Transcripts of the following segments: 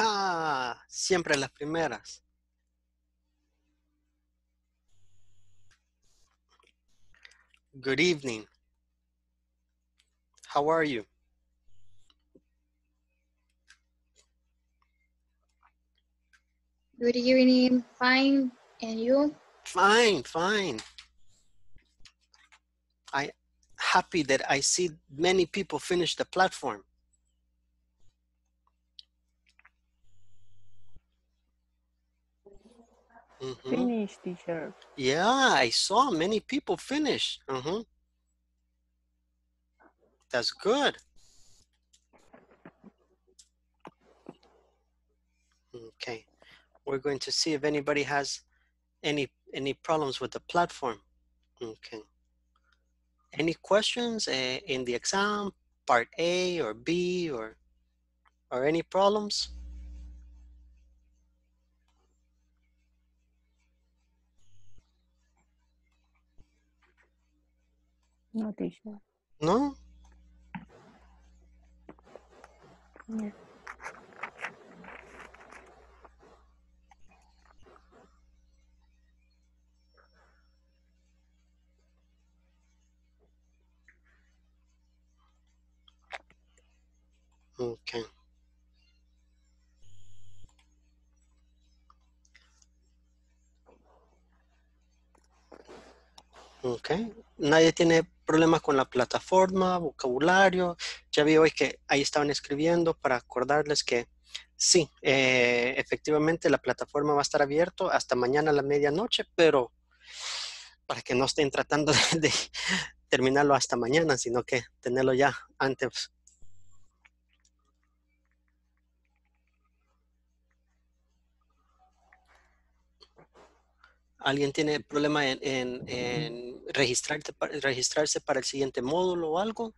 Ah, siempre las primeras. Good evening. How are you? Good evening, fine, and you? Fine, fine. I happy that I see many people finish the platform. Mhm. Finish, teacher. Yeah, I saw many people finish. Mhm. That's good. Okay, we're going to see if anybody has any any problems with the platform. Okay. Any questions uh, in the exam, part A or B or or any problems? No? Yeah. Okay. Ok. Nadie tiene problemas con la plataforma, vocabulario. Ya vi hoy que ahí estaban escribiendo para acordarles que sí, eh, efectivamente la plataforma va a estar abierto hasta mañana a la medianoche, pero para que no estén tratando de, de terminarlo hasta mañana, sino que tenerlo ya antes. ¿Alguien tiene problema en, en- en registrarte pa- registrarse para el siguiente módulo o algo?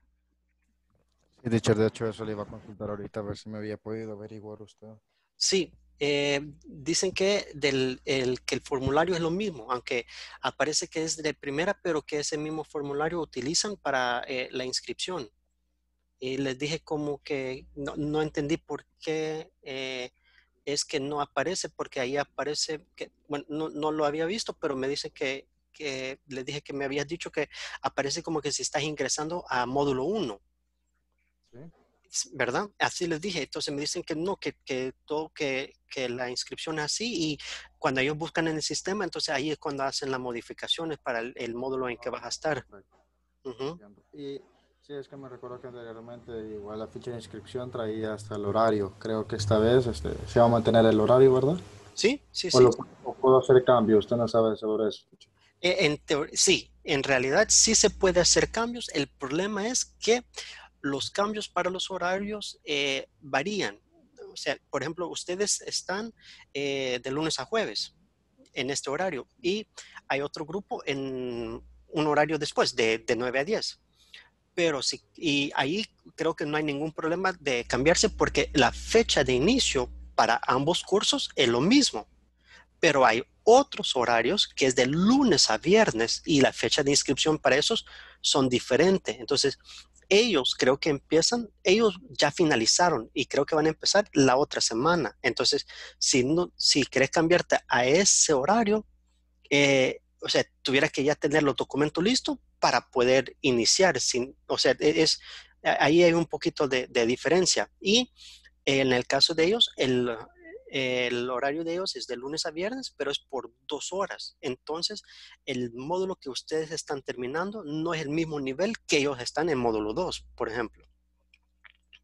Sí, teacher, de hecho eso le iba a consultar ahorita a ver si me había podido averiguar usted. Sí, eh, dicen que, del, el, que el formulario es lo mismo, aunque aparece que es de primera, pero que ese mismo formulario utilizan para eh, la inscripción. Y les dije como que no, no entendí por qué eh, es que no aparece, porque ahí aparece, que, bueno, no, no lo había visto, pero me dice que, que les dije que me habías dicho que aparece como que si estás ingresando a módulo 1. Sí. ¿verdad? Así les dije. Entonces me dicen que no, que, que todo, que, que la inscripción es así y cuando ellos buscan en el sistema, entonces ahí es cuando hacen las modificaciones para el, el módulo en que vas a estar. Y sí, es que me recuerdo que anteriormente igual la ficha de inscripción traía hasta el horario. Creo que esta vez este, se va a mantener el horario, ¿verdad? Sí, sí, O, sí. lo, o puedo hacer cambio, usted no sabe sobre eso. Eh, En sí, en realidad sí se puede hacer cambios. El problema es que los cambios para los horarios eh, varían. O sea, por ejemplo, ustedes están eh, de lunes a jueves en este horario y hay otro grupo en un horario después, de, de 9 a 10. Pero sí, y ahí creo que no hay ningún problema de cambiarse porque la fecha de inicio para ambos cursos es lo mismo pero hay otros horarios que es de lunes a viernes y la fecha de inscripción para esos son diferentes. Entonces, ellos creo que empiezan, ellos ya finalizaron y creo que van a empezar la otra semana. Entonces, si, no, si querés cambiarte a ese horario, eh, o sea, tuviera que ya tener los documentos listos para poder iniciar. Sin, o sea, e, es, ahí hay un poquito de, de diferencia. Y en el caso de ellos, el, el horario de ellos es de lunes a viernes, pero es por dos horas. Entonces, el módulo que ustedes están terminando no es el mismo nivel que ellos están en módulo 2, por ejemplo.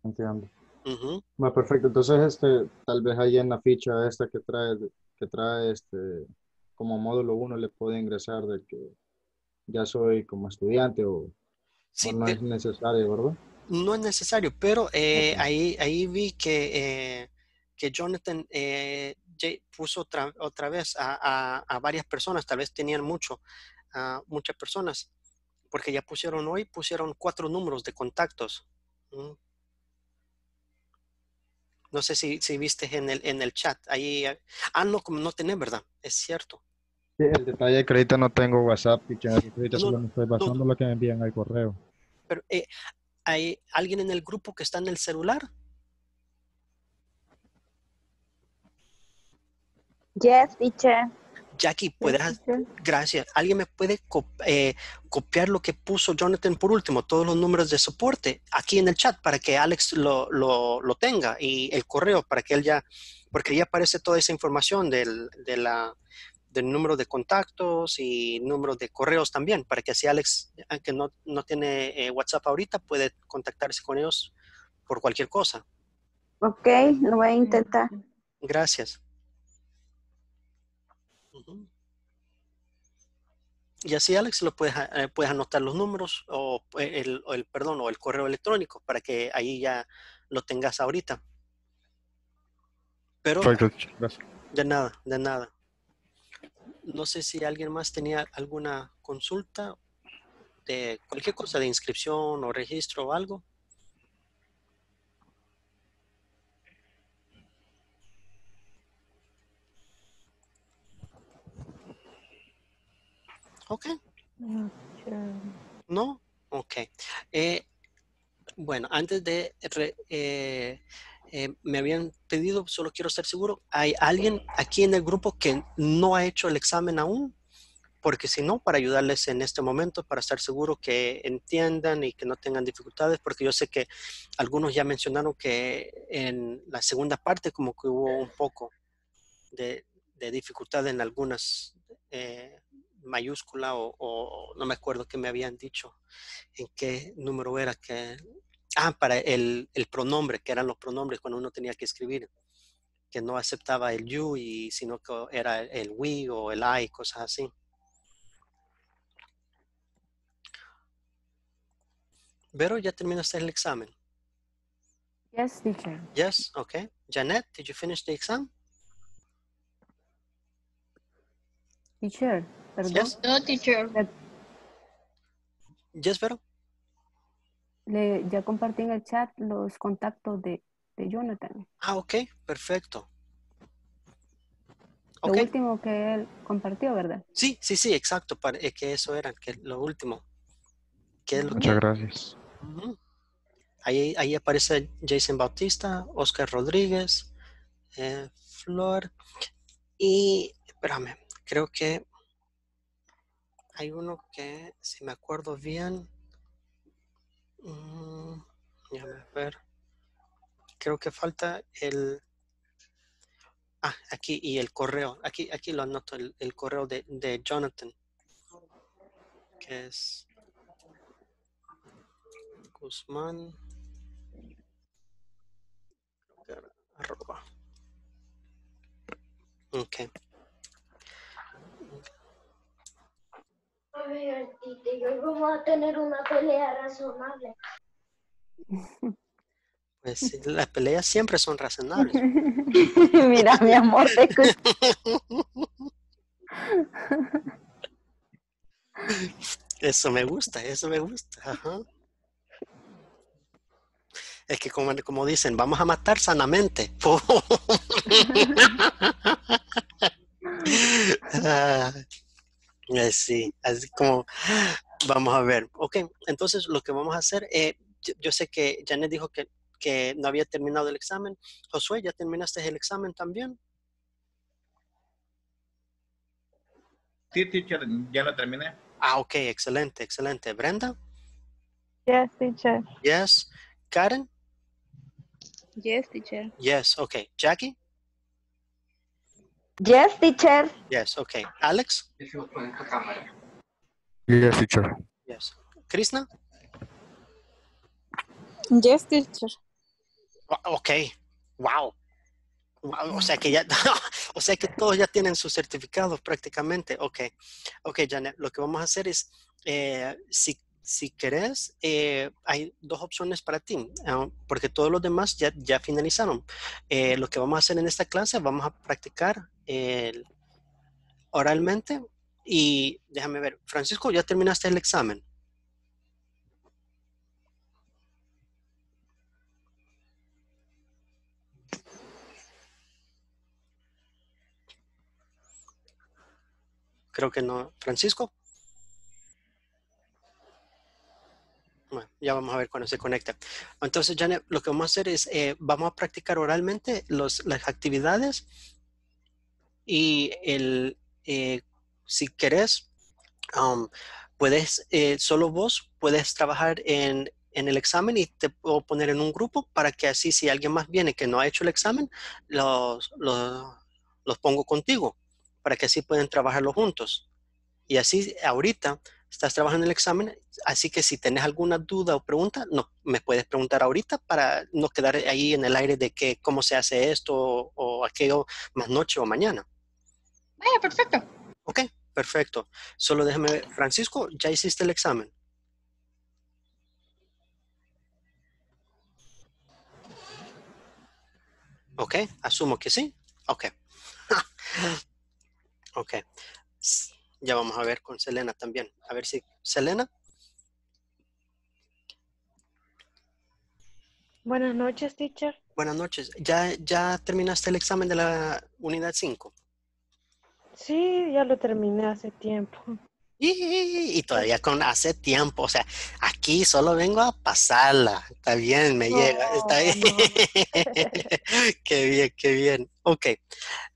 Entiendo. Bueno, perfecto. Entonces, este, tal vez ahí en la ficha esta que trae, que trae este, como módulo 1 le puede ingresar de que ya soy como estudiante o, Sí, o no es necesario, ¿verdad? no es necesario, pero eh, ahí, ahí vi que, eh, que Jonathan eh, puso otra, otra vez a, a- a varias personas, tal vez tenían mucho, a muchas personas, porque ya pusieron hoy, pusieron cuatro números de contactos. Mm. No sé si, si viste en el, en el chat. Ahí, ah, no, como no tenés, ¿verdad? Es cierto. Sí, el detalle es que ahorita no tengo WhatsApp, teacher. Ahorita No, solo me estoy basando en lo que me envían al correo. Pero eh, ¿hay alguien en el grupo que está en el celular? Yes, teacher. Jackie, ¿puedes, Yes, teacher. gracias. ¿Alguien me puede cop- eh, copiar lo que puso Jonathan por último, todos los números de soporte aquí en el chat para que Alex lo, lo- lo tenga y el correo para que él ya, porque ya aparece toda esa información del, de la, del número de contactos y números de correos también, para que así Alex, aunque no, no tiene eh, WhatsApp ahorita, puede contactarse con ellos por cualquier cosa. Ok, lo voy a intentar. Gracias. Y así, Alex, lo puedes, eh, puedes anotar los números o el, o el, perdón, o el correo electrónico para que ahí ya lo tengas ahorita. Pero Perfecto, teacher. Gracias. de nada, de nada. No sé si alguien más tenía alguna consulta de cualquier cosa de inscripción o registro o algo. Ok. No. Ok. Eh, bueno, antes de... re- eh, eh, me habían pedido, solo quiero estar seguro, ¿hay alguien aquí en el grupo que no ha hecho el examen aún? Porque si no, para ayudarles en este momento, para estar seguro que entiendan y que no tengan dificultades, porque yo sé que algunos ya mencionaron que en la segunda parte como que hubo un poco de, dificultad en algunas eh, mayúscula o, o no me acuerdo qué me habían dicho, en qué número era que... Ah, para el, el pronombre, que eran los pronombres cuando uno tenía que escribir, que no aceptaba el you, y, sino que era el we o el I, cosas así. Vero, ¿ya terminaste el examen? Yes, teacher. Yes, okay. Janet, did you finish the exam? Teacher, perdón. Yes, No, teacher. yes, Vero. Le, ya compartí en el chat los contactos de, de Jonathan. Ah, ok, perfecto. Lo último que él compartió, ¿verdad? sí, sí, sí, exacto, para, eh, que eso era, que lo último. ¿Qué es lo que Muchas gracias. Ahí, ahí aparece Jason Bautista, Oscar Rodríguez, eh, Flor y, espérame, creo que hay uno que, si me acuerdo bien, mm, déjame ver, creo que falta el, ah, aquí, y el correo, aquí, aquí lo anoto, el, el correo de, de Jonathan, que es Guzmán. arroba. Ok. A ver, Tite, yo vamos a tener una pelea razonable. Pues sí, las peleas siempre son razonables. Mira, mi amor, te escucho. Eso me gusta, eso me gusta. Ajá. Es que como, como dicen, vamos a matar sanamente. Ah, eh, sí, así como vamos a ver. Ok, entonces lo que vamos a hacer, eh, yo, yo sé que Janet dijo que, que no había terminado el examen. Josué, ¿ya terminaste el examen también? Sí, teacher, ya lo terminé. Ah, ok, excelente, excelente. Brenda, Yes, teacher. yes. Karen, Yes, teacher. yes, ok. Jackie, Yes, teacher. yes, ok. Alex, Yes, teacher. yes. Krishna, Yes, teacher. Ok, wow. Wow, O sea que ya, o sea que todos ya tienen sus certificados prácticamente. Ok, ok, Janet, lo que vamos a hacer es, eh, si, si querés, eh, hay dos opciones para ti, ah, porque todos los demás ya, ya finalizaron. Eh, lo que vamos a hacer en esta clase, vamos a practicar oralmente y déjame ver, Francisco, ¿ya terminaste el examen? Creo que no. Francisco. Bueno, ya vamos a ver cuando se conecta. Entonces, Janet, lo que vamos a hacer es, eh, vamos a practicar oralmente las actividades Y el, eh, si querés, um, puedes, eh, solo vos puedes trabajar en, en el examen y te puedo poner en un grupo para que así si alguien más viene que no ha hecho el examen, los, los, los pongo contigo, para que así pueden trabajarlo juntos. Y así ahorita estás trabajando en el examen, así que si tenés alguna duda o pregunta, no, me puedes preguntar ahorita para no quedar ahí en el aire de que cómo se hace esto o, o aquello más noche o mañana. Vaya, perfecto. Ok, perfecto. Solo déjame ver. Francisco, ¿ya hiciste el examen? Ok, asumo que sí. Ok. ok. Ya vamos a ver con Selena también. A ver si... Selena, Buenas noches, teacher. buenas noches. ¿Ya, ya terminaste el examen de la unidad 5? Sí, ya lo terminé hace tiempo. Y, y todavía con hace tiempo, o sea, aquí solo vengo a pasarla. Está bien, me llega, está bien. qué bien, qué bien. Ok,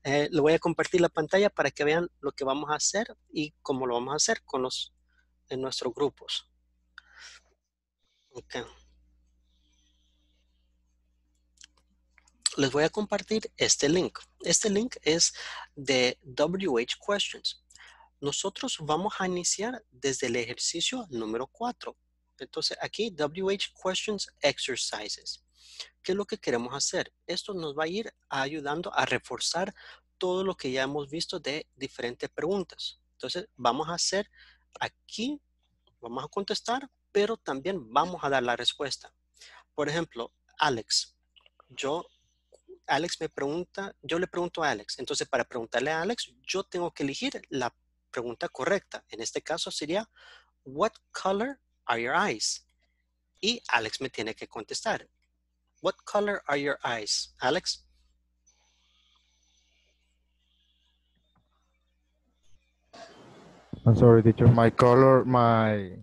eh, le voy a compartir la pantalla para que vean lo que vamos a hacer y cómo lo vamos a hacer con los en nuestros grupos. Ok. Les voy a compartir este link. Este link es de WH Questions nosotros vamos a iniciar desde el ejercicio número 4. Entonces, aquí WH Questions Exercises. ¿Qué es lo que queremos hacer? Esto nos va a ir ayudando a reforzar todo lo que ya hemos visto de diferentes preguntas. Entonces, vamos a hacer aquí, vamos a contestar, pero también vamos a dar la respuesta. Por ejemplo, Alex, yo Alex me pregunta, yo le pregunto a Alex. Entonces, para preguntarle a Alex, yo tengo que elegir la pregunta correcta. En este caso sería, What color are your eyes? Y Alex me tiene que contestar. What color are your eyes? Alex? I'm sorry, teacher. My color, my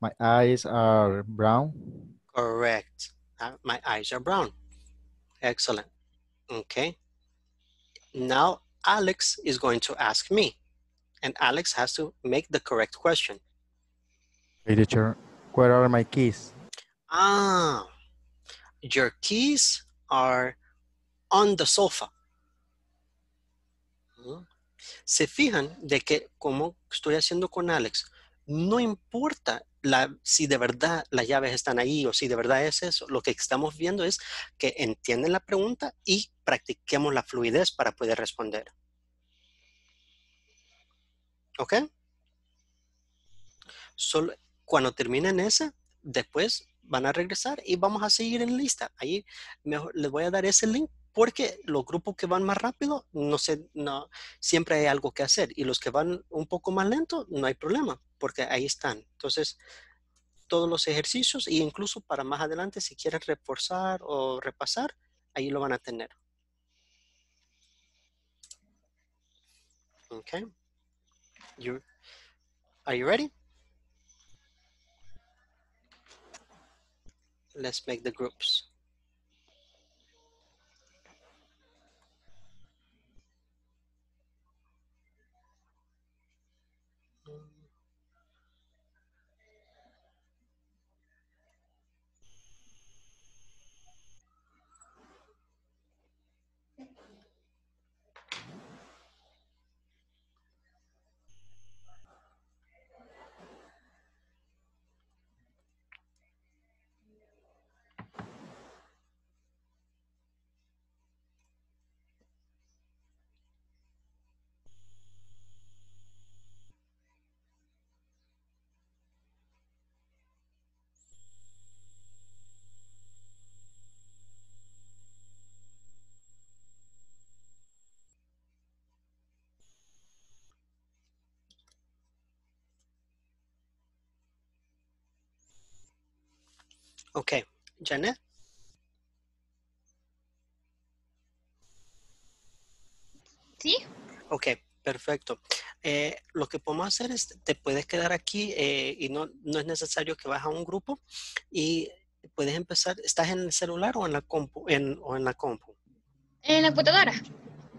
my eyes are brown. Correct. Uh, my eyes are brown. Excellent. Okay. Now Alex is going to ask me. And Alex has to make the correct question. Hey, teacher. Where are my keys? Ah, your keys are on the sofa. Mm. Se fijan de que como estoy haciendo con Alex, no importa la, si de verdad las llaves están ahí o si de verdad es eso, lo que estamos viendo es que entienden la pregunta y practiquemos la fluidez para poder responder. ¿Ok? Solo, cuando terminen esa, después van a regresar y vamos a seguir en lista. Ahí mejor les voy a dar ese link porque los grupos que van más rápido, no sé, no, siempre hay algo que hacer. Y los que van un poco más lento, no hay problema, porque ahí están. Entonces, todos los ejercicios e incluso para más adelante, si quieren reforzar o repasar, ahí lo van a tener. Okay. You, are you ready? Let's make the groups. Okay, Janet. ¿Sí? Ok, perfecto. Eh, lo que podemos hacer es, te puedes quedar aquí eh, y no, no es necesario que vas a un grupo y puedes empezar, ¿estás en el celular o en la compu? En, o en la compu? En la computadora.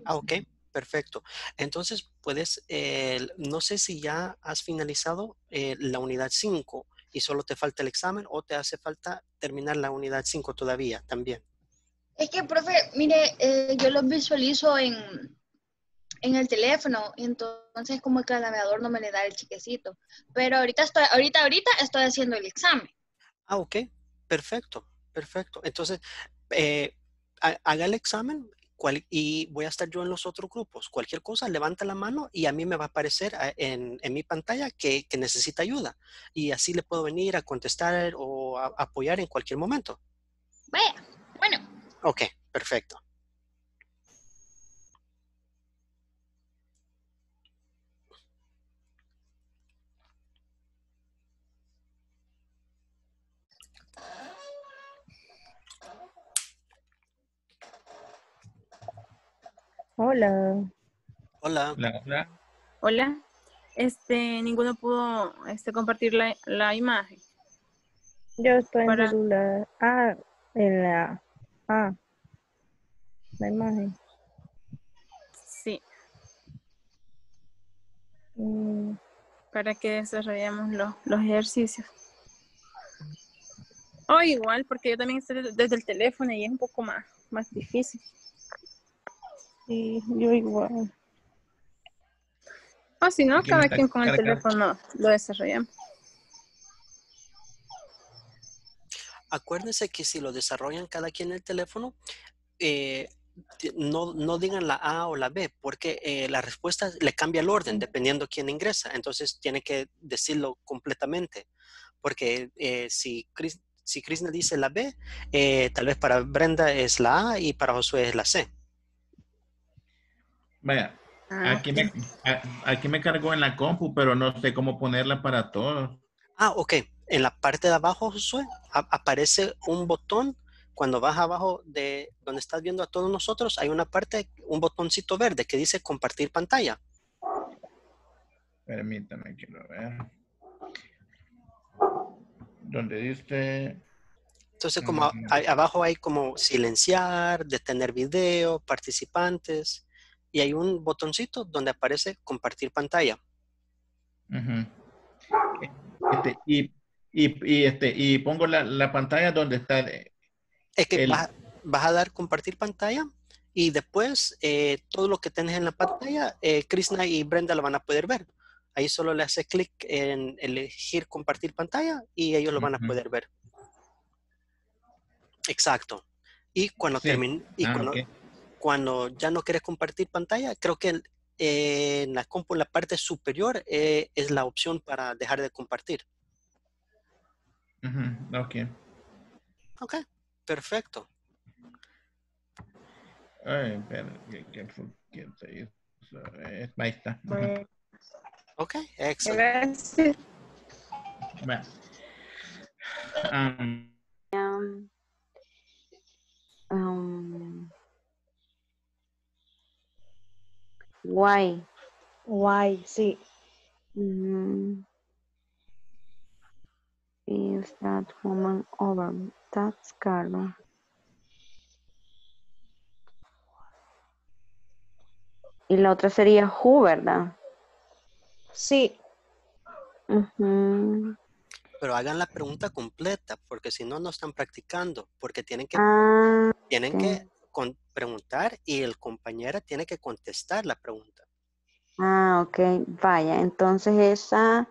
Ah, ok, perfecto. Entonces, puedes, eh, no sé si ya has finalizado eh, la unidad 5 y solo te falta el examen o te hace falta terminar la unidad 5 todavía también. Es que, profe, mire, eh, yo los visualizo en, en el teléfono, entonces como el navegador no me le da el chiquecito. Pero ahorita estoy, ahorita, ahorita estoy haciendo el examen. Ah, ok, perfecto, perfecto. Entonces, eh, ha- haga el examen cual- y voy a estar yo en los otros grupos. Cualquier cosa, levanta la mano y a mí me va a aparecer ah, en, en mi pantalla que, que necesita ayuda. Y así le puedo venir a contestar o a- apoyar en cualquier momento. Vaya, bueno, Ok, perfecto. Hola. Hola. Hola, hola. Hola. Este, ninguno pudo este, compartir la, la imagen. Yo estoy en celular. Ah, en la. Ah. La imagen. Sí, Mm, para que desarrollemos los, los ejercicios. O igual, porque yo también estoy desde el teléfono y es un poco más, más difícil. Sí, yo igual. O si no, cada quien con el teléfono lo desarrollamos. Acuérdense que si lo desarrollan cada quien en el teléfono, eh, no, no digan la A o la B, porque eh, la respuesta le cambia el orden dependiendo quién ingresa. Entonces tiene que decirlo completamente, porque eh, si Chris, si Krishna dice la B, eh, tal vez para Brenda es la A y para Josué es la C. Vaya, Ah, aquí me, a- aquí me cargó en la compu, pero no sé cómo ponerla para todos. Ah, ok. En la parte de abajo, Josué, a- aparece un botón. Cuando vas abajo de donde estás viendo a todos nosotros, hay una parte, un botoncito verde que dice compartir pantalla. Permítame, quiero ver. Donde dice. Entonces, como a- abajo hay como silenciar, detener video, participantes, y hay un botoncito donde aparece compartir pantalla. Este, y, y, y, este, y pongo la, la pantalla donde está. de- Es que El- vas, vas a dar compartir pantalla y después eh, todo lo que tienes en la pantalla, eh, Krishna y Brenda lo van a poder ver. Ahí solo le hace clic en elegir compartir pantalla y ellos lo van a poder ver. Exacto. Y cuando Sí. termine, y Ah, cuando. Cuando ya no quieres compartir pantalla, creo que eh, en la compu, en la parte superior, eh, es la opción para dejar de compartir. Ujú, ok. Ok, perfecto. Ay, espera, ¿qué- qué? ¿Qué? Eh, Ahí está. Ujú. bueno, Ok, excelente. gracias. Um, um, why? Guay, sí. Mm, is that woman over? That's Carla. Y la otra sería who, ¿verdad? Sí. Ujú. Pero hagan la pregunta completa, porque si no, no están practicando, porque tienen que, Ah, tienen que con- preguntar y el compañero tiene que contestar la pregunta. ah, ok. Vaya, entonces esa,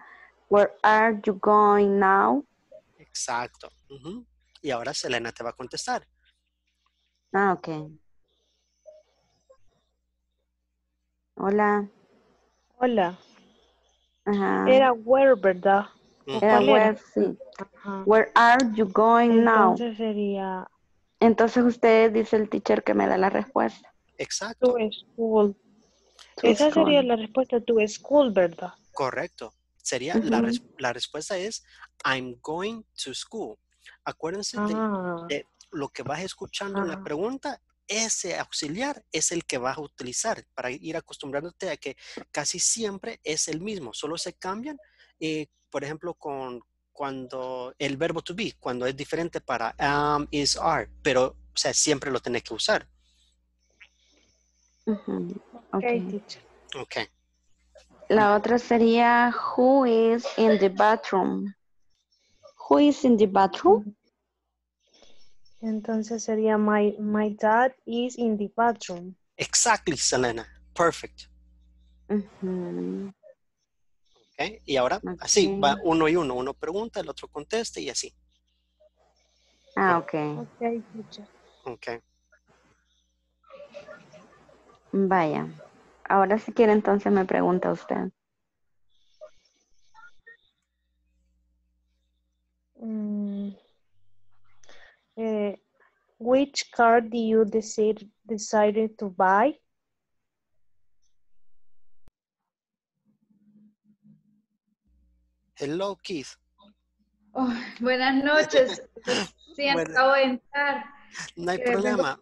where are you going now? Exacto. Y ahora Selena te va a contestar. Ah, ok. Hola. Hola. Ajá. Era where, ¿verdad? Era where, sí. Ajá. Where are you going now? Entonces sería Entonces usted dice el teacher que me da la respuesta. Exacto. to school. To Esa sería la respuesta to school, ¿verdad? Correcto. Sería la, res- la respuesta es I'm going to school. Acuérdense de, Ah, de lo que vas escuchando en la Ajá. pregunta, ese auxiliar es el que vas a utilizar para ir acostumbrándote a que casi siempre es el mismo, solo se cambian, eh, por ejemplo, con cuando el verbo to be, cuando es diferente para am, is, are, pero o sea, siempre lo tenés que usar. Okay, Ok. teacher. Ok. La otra sería who is in the bathroom. Who is in the bathroom? Entonces sería my, my dad is in the bathroom. Exactly, Selena. Perfect. Ujú. Y ahora así, va uno y uno. Uno pregunta, el otro contesta y así. Ah, ok. Okay, teacher. Ok. Vaya. Ahora si quiere entonces me pregunta usted. Mm, eh, which car do you decide, decided to buy? Hello, Keith. Oh, buenas noches. Sí, Bueno. acabo de entrar. No hay vengo problema.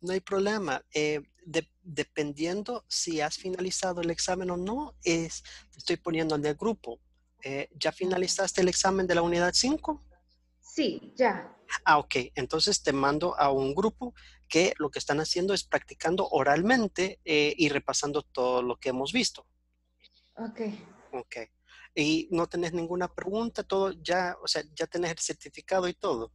No hay problema. Eh, de- dependiendo si has finalizado el examen o no, es, te estoy poniendo en el grupo. Eh, ¿Ya finalizaste el examen de la unidad 5? Sí, ya. Ah, ok. Entonces te mando a un grupo que lo que están haciendo es practicando oralmente eh, y repasando todo lo que hemos visto. Ok. Ok. Y no tenés ninguna pregunta, todo ya, o sea, ya tenés el certificado y todo.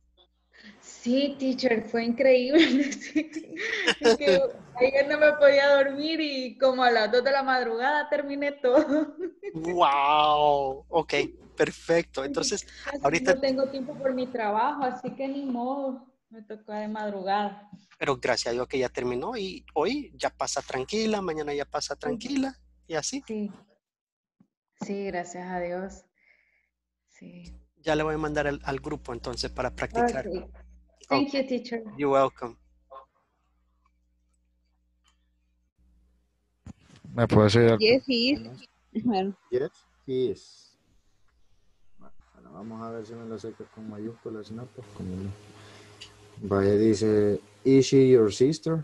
Sí, teacher, fue increíble. Es que ayer no me podía dormir y como a las 2 de la madrugada terminé todo. ¡Wow! Ok, perfecto. Entonces, Casi ahorita- no tengo tiempo por mi trabajo, así que ni modo. Me tocó de madrugada. pero gracias a Dios que ya terminó y hoy ya pasa tranquila, mañana ya pasa tranquila y así. Sí. Sí, gracias a Dios. Sí. Ya le voy a mandar al, al grupo entonces para practicar. Ok. Thank you, teacher. You're welcome. ¿Me puede decir? Yes, he is. Yes, he is. Bueno, vamos a ver si me lo acerca con mayúsculas, no, pues con no. Vaya, dice, is she your sister?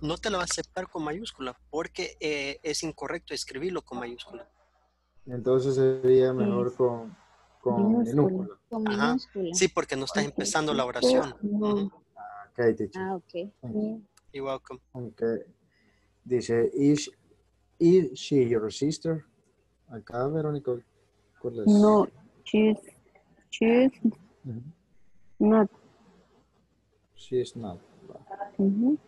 No te lo va a aceptar con mayúscula porque eh, es incorrecto escribirlo con mayúscula. Entonces sería mejor con, con Minúscula. minúscula. con Ajá. minúscula. Sí, porque no estás empezando la sister, oración. no. Ok, teacher. Ah, ok. You're welcome. Ok. Dice, is, is she your sister? Acá, Verónica, ¿cuál es? No, she's, she's Ujú. not. She is not. Ujú.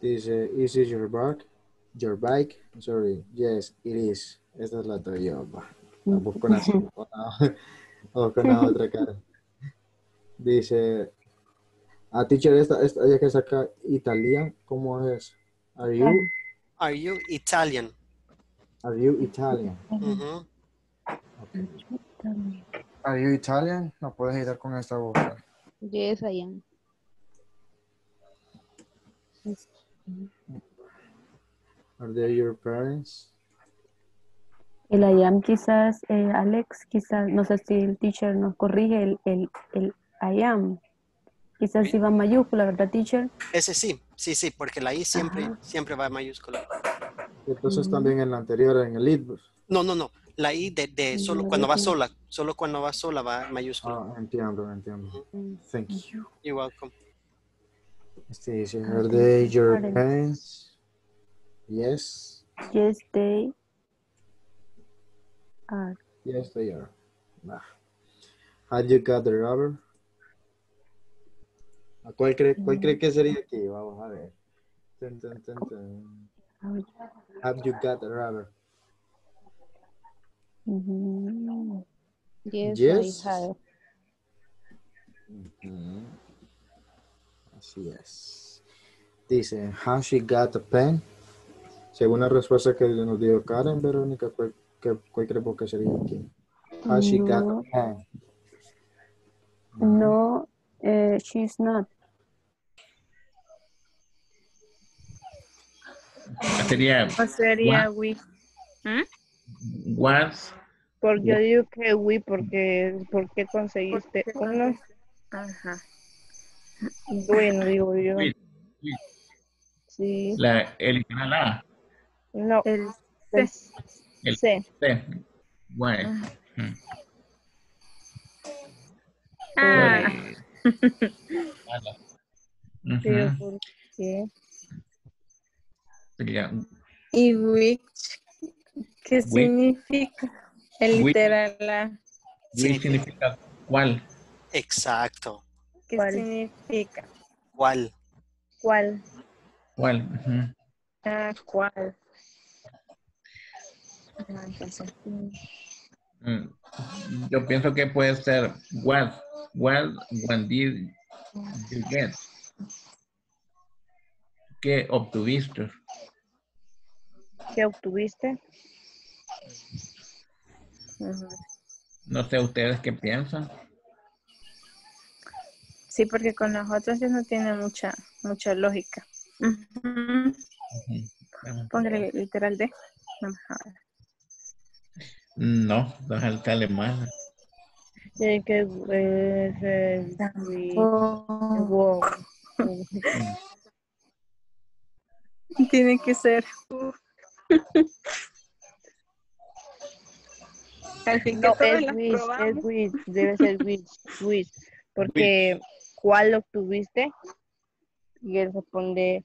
Dice, is it your bike? Your bike? Sorry. Yes, it is. Esta es la en la con la- o con la otra cara. Dice, a teacher, esta, esta, ella que saca Italian, ¿cómo es? Are you, Are you Italian? are you Italian? Are you Italian? No puedes editar con esta boca. Yes, I am. Are they your parents? El I am quizás, eh, Alex, quizás, no sé si el teacher nos corrige el, el, el I am. Quizás si va en mayúscula, ¿verdad, teacher? Ese sí, sí, sí, porque la I siempre, Ajá. siempre va en mayúscula. Entonces Mm. también en la anterior, en el lead. No, no, no. La I de, de solo cuando va sola, solo cuando va sola va en mayúscula. Ah, entiendo, entiendo. Thank you. You're welcome. Este dice, are they your Parents. Yes. Yes, they are. Yes, they are. Nah. Have you got the rubber? ¿A ¿Cuál cree, cuál cree que sería aquí? Vamos a ver. Tun, tun, tun. Have you got the rubber? Ujú. Mm-hmm. Yes, Yes. I have. Ujú. Así es. Dice, has she got a pen? Según la respuesta que nos dio Karen, Verónica, ¿cuál, qué- cuál que sería aquí? Has she got a No. No, eh, she's not. Sería O sería we. was, Porque yo digo que oui, porque, porque conseguiste uno. Ajá. Bueno, digo yo. with, Sí. la, el canal A, No, El el el C. C, was. Ah, Eh, ala. Pero Ujú. ¿por qué? Sería ¿Y which? ¿Qué Which. significa? El literal A. which significa cuál. Exacto. ¿Qué ¿Cuál? significa? ¿Cuál? ¿Cuál? ¿Cuál? Ujú. Ah, ¿cuál? Entonces, mm, Yo pienso que puede ser what, what, when did you get? ¿Qué obtuviste? ¿Qué obtuviste? No sé ustedes qué piensan. Sí, porque con las otras ya no tiene mucha, mucha lógica. Ujú. Póngale literal D. Vamos a ver. No, no sale mal. Tiene que eh, ser. Tiene que ser. Al fin que No, todas es which, es which, debe ser which, which, porque ¿cuál obtuviste? Y él responde,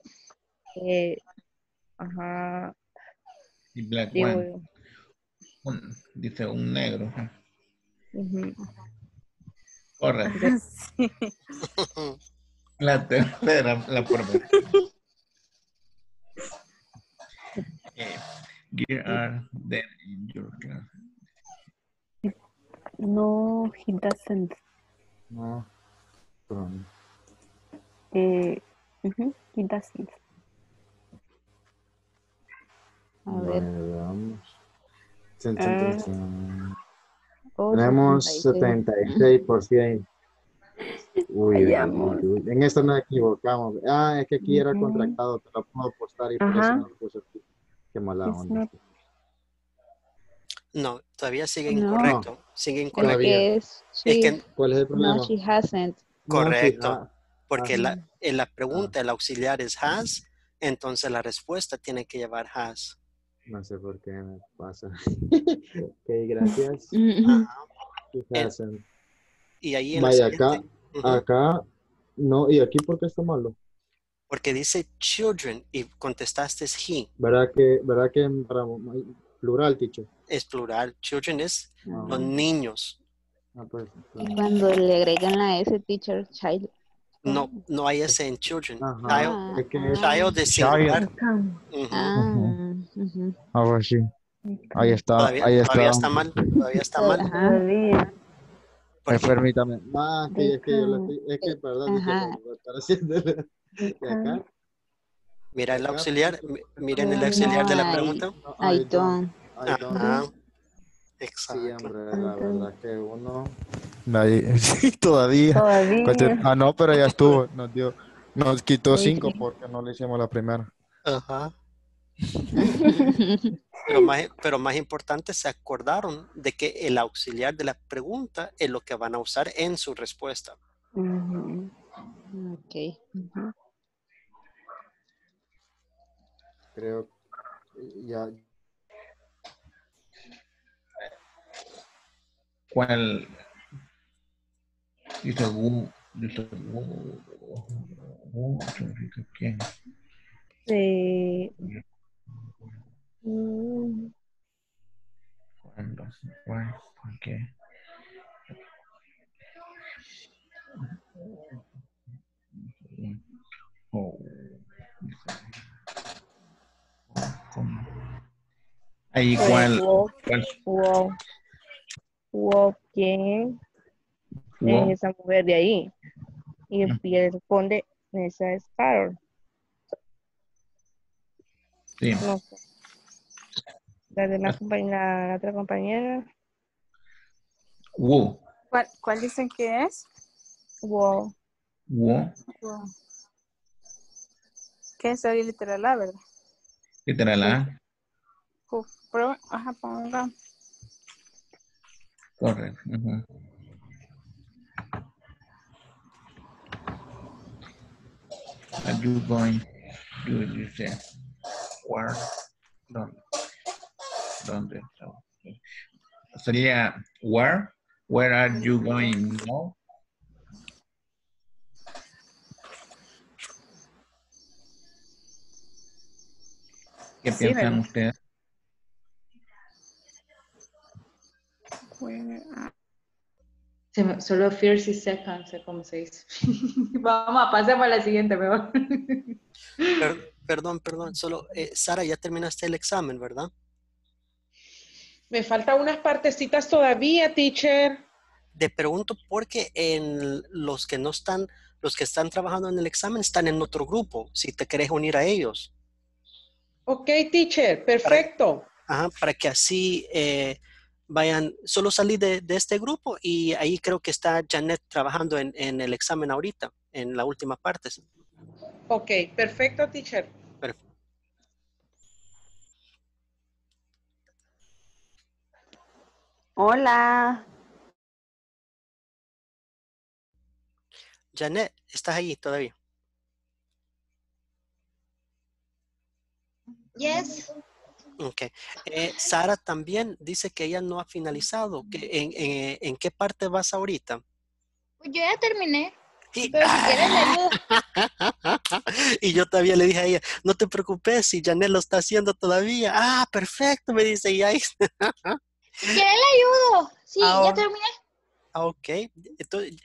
eh, ajá, Y black digo one. Un- dice un negro. Correcto. Sí. La tercera, la. Eh, you are there in your class. No, he doesn't. No. Eh, he doesn't. A ver. Veamos. Tun, tun, Ah. tun. Oh, Tenemos 76. 76%. Uy, uy, Vayamos. uy, uy. en esto nos equivocamos. Ah, es que aquí era contractado, te lo puedo postar y por eso no lo puse aquí. Qué mala onda. not- No, todavía sigue No. incorrecto. Sigue incorrecto. Es que ¿Cuál es el problema? no, she hasn't. No, correcto. ah, Porque ah, la, en la pregunta, el auxiliar es has, entonces la respuesta tiene que llevar has. No sé por qué me pasa. ok, gracias. Ajá. She El- hasn't. Y ahí en Vaya, acá, acá, no, y aquí por qué está malo. porque dice children y contestaste es he, ¿Verdad que, verdad que en- plural, teacher? es plural. Children es Ah, los niños. ah, pues, Y cuando le agregan la S, teacher, child. No, no hay ese en children. Ajá. Child, Ah, es que es- ah, child singular. Acá. Ujú. ah. Ah, pues. Ahí está, Todavía, ahí está. todavía está mal, todavía está mal. Ajá. Eh, porque- permítame. Ah, que es que yo lo estoy, es que, perdón, estar haciendo. Mira el auxiliar, pues, mi- miren el No auxiliar de la pregunta. I don't. Sí, Exacto. hombre, la verdad que uno. Nadie, sí, todavía. Ah, no, pero ya estuvo. Nos dio, nos quitó cinco porque no le hicimos la primera. Ajá. Pero más, pero más importante, se acordaron de que el auxiliar de la pregunta es lo que van a usar en su respuesta. Ok. Creo ya ¿Cuál? Dice who, dice who, who significa quién. Sí. ¿Cuándo? ¿Cuál? ¿Por qué? Oh, dice. ¿Cómo? Ahí, ¿cuál? cuál? Wow. Wow, ¿quién Wow. es esa mujer de ahí? Y, Mm. él responde, esa es Carol. Sí. No sé. La de la, otra compañera. Who. ¿Cuál, cuál dicen que es? Wow. Who. Que es el literal A, ¿verdad? Literal A. Uf, pero, ajá, ponga. Correct. Mm-hmm. Are you going to use the word? Don't. Don't. Do so, yeah, where? Where are you going now? ¿Qué sí, piensan ustedes? Where are- Se me- solo 30 seconds, sé cómo se dice. Vamos, pasemos a la siguiente, mejor. Per- perdón, perdón, solo, eh, Sara, ya terminaste el examen, ¿verdad? Me faltan unas partecitas todavía, teacher. Te pregunto porque en los que no están, los que están trabajando en el examen están en otro grupo, si te querés unir a ellos. Ok, teacher, perfecto. Ajá, para que así eh, vayan, solo salí de, de este grupo y ahí creo que está Janet trabajando en, en el examen ahorita, en la última parte. Ok, perfecto, teacher. Hola. Janet, ¿estás ahí todavía? Yes. Ok. Eh, Sara también dice que ella no ha finalizado. Que en, en- ¿En qué parte vas ahorita? Pues yo ya terminé. Y, Pero si quieres le y yo todavía le dije a ella, no te preocupes si Janet lo está haciendo todavía. Ah, perfecto, me dice. Y ahí, Si le ayudo. Sí, Ahora. ya terminé. Ah, ok. Entonces,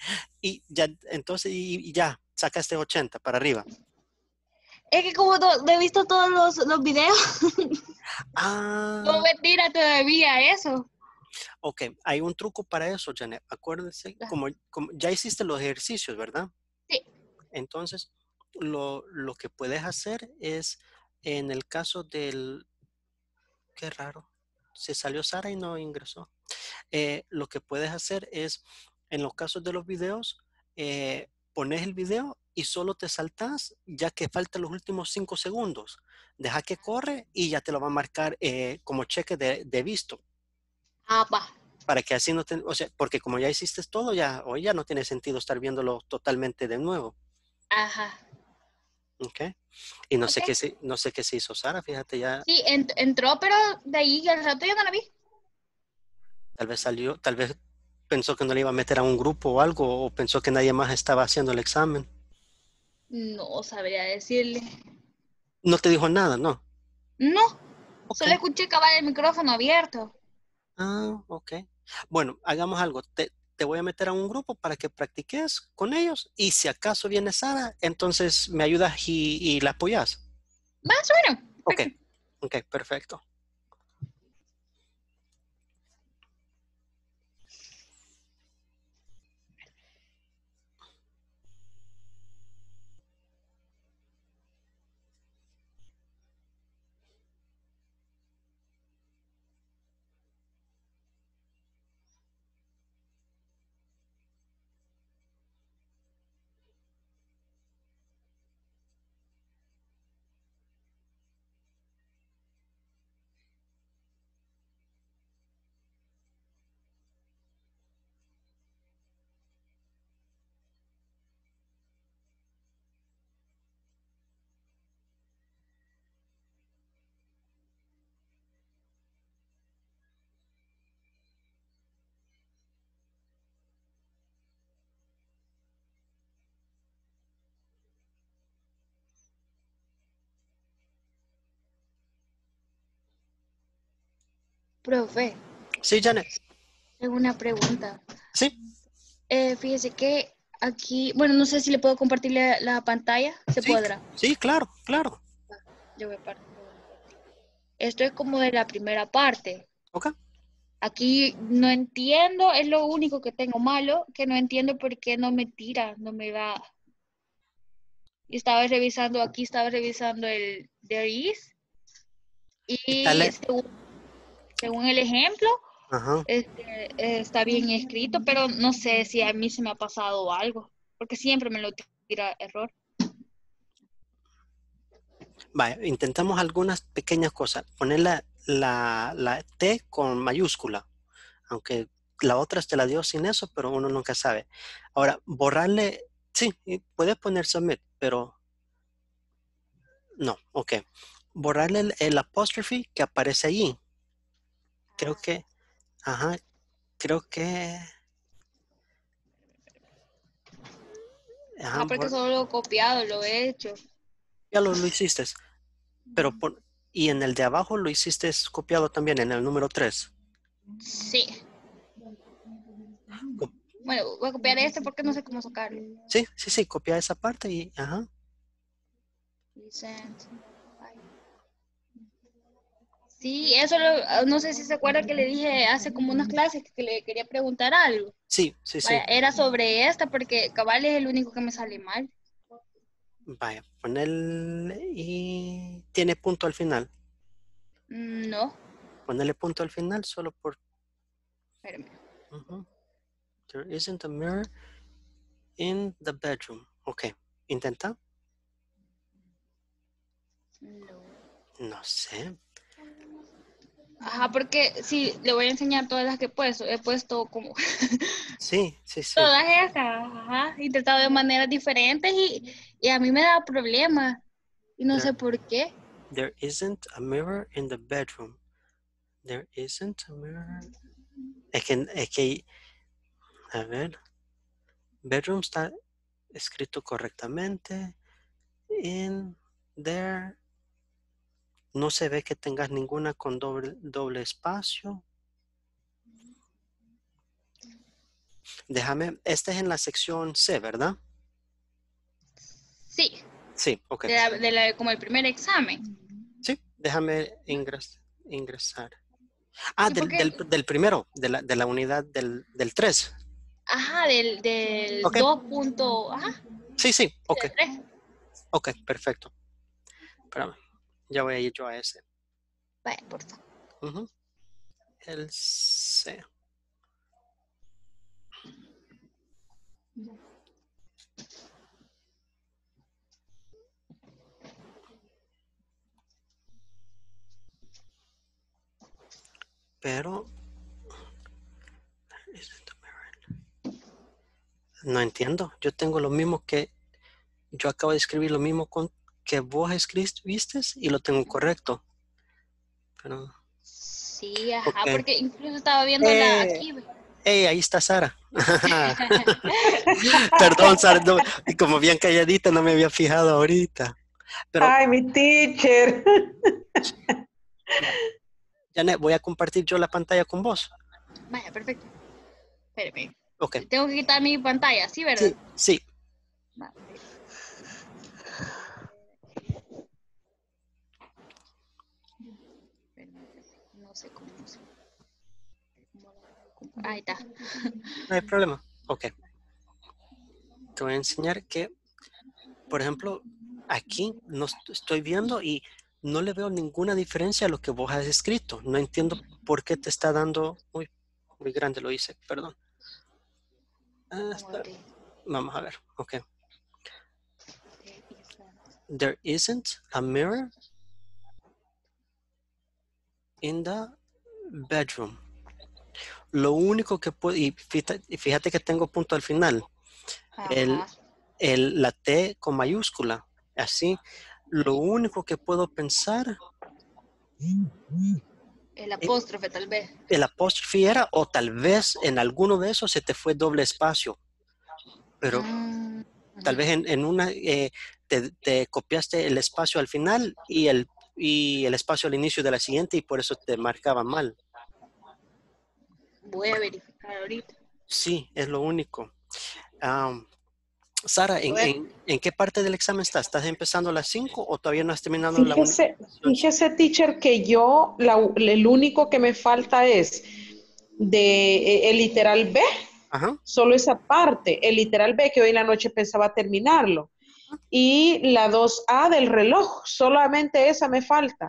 y ya, entonces, y, y ya, sacaste 80 para arriba. Es que como no, no he visto todos los, los videos, Ah, no me tira todavía eso. ok. Hay un truco para eso, Janet. Acuérdense, como, como ya hiciste los ejercicios, ¿verdad? Sí. Entonces, lo, lo que puedes hacer es, en el caso del... Qué raro. Se salió Sara y no ingresó. Eh, lo que puedes hacer es, en los casos de los videos, eh, pones el video y solo te saltas ya que faltan los últimos cinco segundos. Deja que corre y ya te lo va a marcar eh, como cheque de, de visto. Ah, va. Para que así no te, o sea, porque como ya hiciste todo, ya, hoy ya no tiene sentido estar viéndolo totalmente de nuevo. Ajá. ¿Ok? Y no sé qué se, no sé qué se hizo Sara, fíjate, ya Sí, ent- entró, pero de ahí al rato ya no la vi. tal vez salió, tal vez pensó que no le iba a meter a un grupo o algo, o pensó que nadie más estaba haciendo el examen. No sabría decirle. No te dijo nada, ¿no? No, solo escuché va el micrófono abierto. Ah, ok. Bueno, hagamos algo. Te, te voy a meter a un grupo para que practiques con ellos y si acaso viene Sara, entonces me ayudas y, y la apoyas. Más o menos. Ok, ok, perfecto. Profe, Sí, Janet. tengo una pregunta. Sí. Eh, fíjese que aquí, bueno, no sé si le puedo compartir la, la pantalla. ¿Se Sí. podrá? Sí, claro, claro. Yo voy a Esto es como de la primera parte. Ok. Aquí no entiendo, es lo único que tengo malo, que no entiendo por qué no me tira, no me da. Y estaba revisando, aquí estaba revisando el there is. Y Dale. según, según el ejemplo, Ajá. este, está bien escrito, pero no sé si a mí se me ha pasado algo, porque siempre me lo tira error. Vaya, intentamos algunas pequeñas cosas. Poner la, la, la T con mayúscula, aunque la otra te la dio sin eso, pero uno nunca sabe. Ahora, borrarle, sí, puedes poner submit, pero no, ok. Borrarle el, el apóstrofe que aparece allí. Creo que, ajá, creo que... Ajá, Ah, porque solo lo he copiado, lo he hecho. ya lo, lo hiciste, pero pon- Y en el de abajo lo hiciste copiado también, en el número 3. Sí. Bueno, voy a copiar este porque no sé cómo sacarlo. Sí, sí, sí, copia esa parte y, ajá. Sí, eso lo- no sé si se acuerda que le dije hace como unas clases que le quería preguntar algo. Sí, sí, sí. Vaya, era sobre esta porque cabal es el único que me sale mal. Vaya, ponerle y tiene punto al final. Mm, No, Ponerle punto al final solo por... espérame. Ujú. There isn't a mirror in the bedroom. Ok, intenta. No. No sé. Ajá, porque sí, le voy a enseñar todas las que he puesto. He puesto como Sí, sí, sí. todas estas, ajá. He intentado de maneras diferentes y, y a mí me da problemas. Y no sé por qué. There isn't a mirror in the bedroom. There isn't a mirror. Es que, es que, a ver, bedroom está escrito correctamente. In there. No se ve que tengas ninguna con doble, doble espacio. Déjame, este es en la sección C, ¿verdad? Sí, Sí, ok. de la- de la- como el primer examen. Sí, déjame ingres- ingresar. Ah, Sí, del, porque- del- del primero, de la, de la unidad del, del 3. Ajá, del, del Ok. 2 punto, ajá, Sí, sí, ok, del 3. ok, perfecto. Espérame, ya voy a ir yo a ese. Por favor. El C. Pero no entiendo. Yo tengo lo mismo que yo acabo de escribir lo mismo con que vos escribiste y lo tengo correcto. Pero Sí, ajá, porque incluso estaba viendo la Eh. aquí. Hey, ahí está Sara. Perdón, Sara, no, y como bien calladita, no me había fijado ahorita. Pero, Ay, mi teacher. Janet, voy a compartir yo la pantalla con vos. Vaya, perfecto. Espérame. Ok. Tengo que quitar mi pantalla, ¿sí, verdad? Sí, sí. Va. No sé cómo se- cómo la- Ahí está. No hay problema. Ok. Te voy a enseñar que, por ejemplo, aquí no est- estoy viendo y no le veo ninguna diferencia a lo que vos has escrito. No entiendo por qué te está dando... Uy, muy grande lo hice, perdón. Vamos a ver. Ok. There isn't a mirror in the bedroom. Lo único que puedo, y fíjate, que tengo punto al final. El, el- la T con mayúscula. Así, lo único que puedo pensar, El apóstrofe, tal vez. el apóstrofe era, o tal vez en alguno de esos se te fue doble espacio. Pero Mm, tal vez en, en una eh, te, te copiaste el espacio al final y el, y el espacio al inicio de la siguiente y por eso te marcaba mal. Voy a verificar ahorita. Sí, es lo único. Am, Sara, ¿en, Bueno. en- en qué parte del examen estás? ¿Estás empezando a las 5 o todavía no has terminado la Fíjese, fíjese, teacher, que yo, la- el único que me falta es de eh, el literal B, Ajá. solo esa parte, el literal B, que hoy en la noche pensaba terminarlo. Y la 2A del reloj, solamente esa me falta.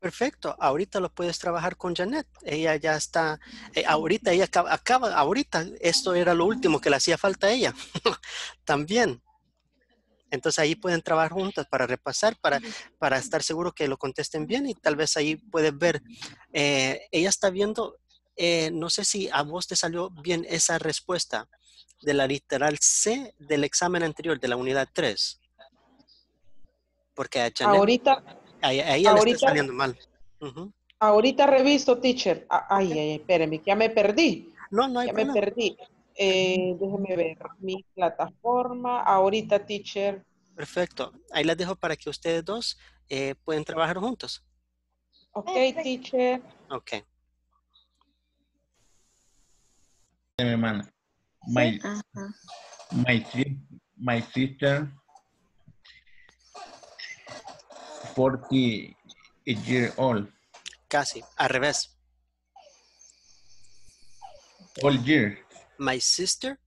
Perfecto, ahorita lo puedes trabajar con Janet. Ella ya está, eh, ahorita ella acaba, acaba- ahorita esto era lo último que le hacía falta a ella. También. Entonces ahí pueden trabajar juntas para repasar, para, para estar seguro que lo contesten bien y tal vez ahí puedes ver. eh, ella está viendo, eh, no sé si a vos te salió bien esa respuesta de la literal C del examen anterior de la unidad 3. Porque a Janet, Ahorita, a, ella a ella le ahorita- está saliendo mal. Ahorita revisto, teacher. Ay, ay, ay, espérame, que ya me perdí. No, no hay Ya me perdí. Eh, déjeme ver mi plataforma. Ahorita, teacher. Perfecto. Ahí las dejo para que ustedes dos eh, pueden trabajar juntos. Ok, teacher. Ok. mi hermana. My, my, my sister, 40 year old, Casi. Al revés. all year. My sister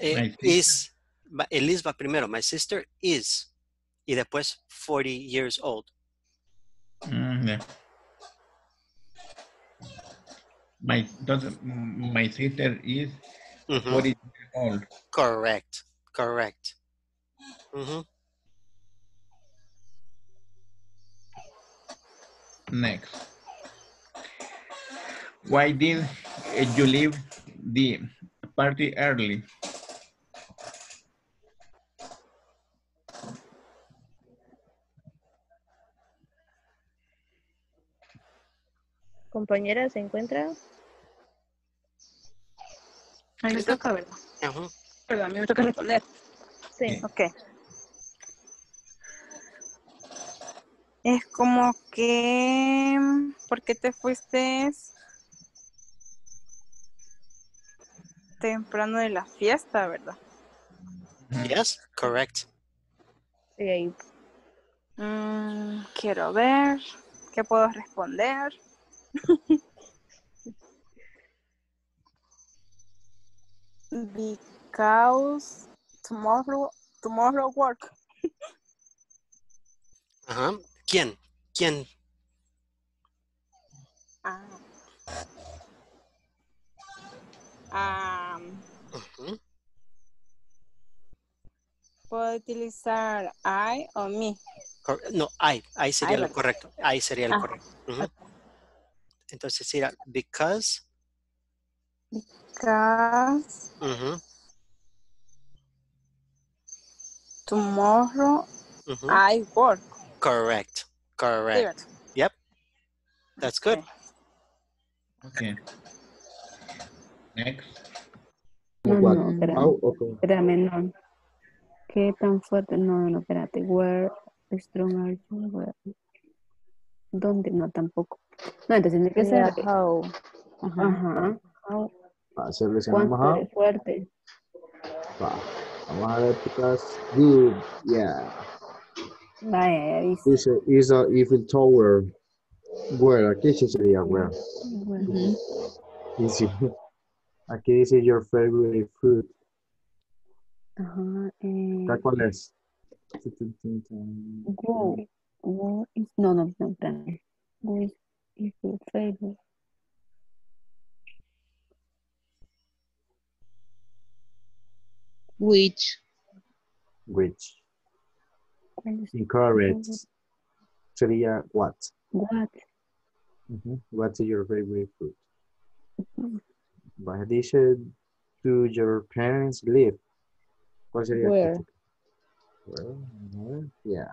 eh, My sister. is. va- El va primero. My sister is. Y después 40 years old. Mm, yeah. My, mm, my sister is Ujú. 40 years old. Correct. Correct. Ujú. Next. Why did you leave the party early? Compañera, ¿se encuentra? A mí me toca, ¿verdad? Ujú. Perdón, a mí me toca responder. Sí. Ok. Es como que, ¿por qué te fuiste temprano de la fiesta, verdad? Yes, correct. Sí, ahí. Mm, quiero ver, ¿qué puedo responder? Because tomorrow, tomorrow work. Ajá. ¿Quién? ¿Quién? Ah. Ah, Ujú. puedo utilizar I o me. No, I. I sería I, lo correcto. I sería lo Ah. correcto. Ujú. Entonces sería because. Because ujú, tomorrow ujú. I work. Correct. Sí, Correct. ¿verdad? Yep. That's good. Okay. Next. No, What? no, espérame. How o cómo? Espérame, no. ¿Qué tan fuerte? No, no, no, espérate. Where strong are you? Where- ¿Dónde? No, tampoco. No, entonces tiene que Sería ser. how. Ajá. Ajá. How- Va, seleccionamos ¿Cuánto how. eres fuerte? Va. Vamos a ver, chicas. Good. Yeah. Vaya, ya dice. Dice, is a Eiffel Tower. Where? Aquí sí sería where. Bueno. Easy. Aquí dice your favorite food. Ajá. Eh, ¿Acá cuál es? go. Go is, no, no, no, espérame. Go is, is your favorite. Which? Which? ¿Cuál es? Incorrect. Sería what? What? Ujú. What's your favorite food? Vaya, dice, do your parents live? ¿Cuál sería? Where? Where? Where? Yeah.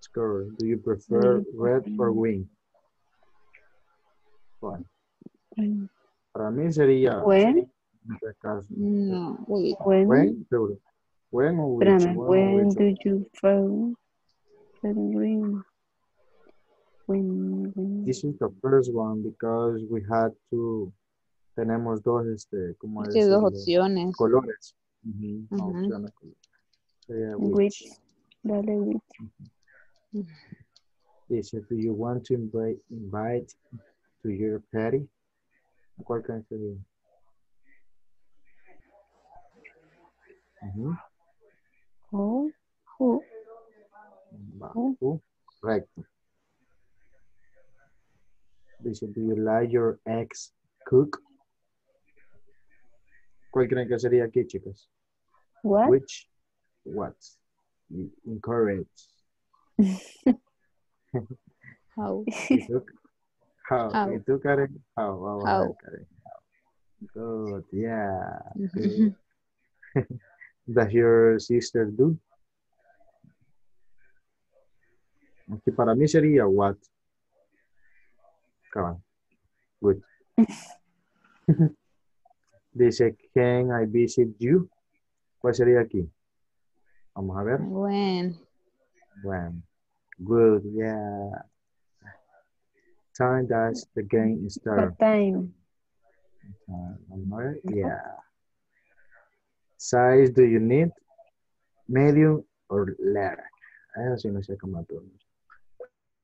Score. Do you prefer red or green? ¿Cuál? Mm, Para mí sería. When? en este caso. No, which? When? When, seguro. When o which? Espérame, When when do you feel green? When, when, This is the first one because we had to. Tenemos dos, este, ¿cómo Es que dos decirlo? opciones. Colores. Ujú, Ujú. opciones. Sería eh, which, which. dale, which. Dice, do you want to invite, invite to your party? ¿Cuál creen que sería? Ujú. Oh, who? Va, Oh. tú, Correcto. Dice, do you like your ex cook? ¿Cuál creen que sería aquí, chicas? What? Which? What? I- Incorrect. How? ¿Y tú? How? How. ¿Y tú, Karen? How? Vamos a ver, How. Karen. How. Good, yeah. Ujú. good. Does your sister do? Aquí para mí sería what? Come on. Good. Dice, can I visit you? ¿Cuál sería aquí? Vamos a ver. When? When. Good, yeah. time does the game start? What time? Uh, yeah. Size do you need? Medium or large? Eso sí no sé cómo tú.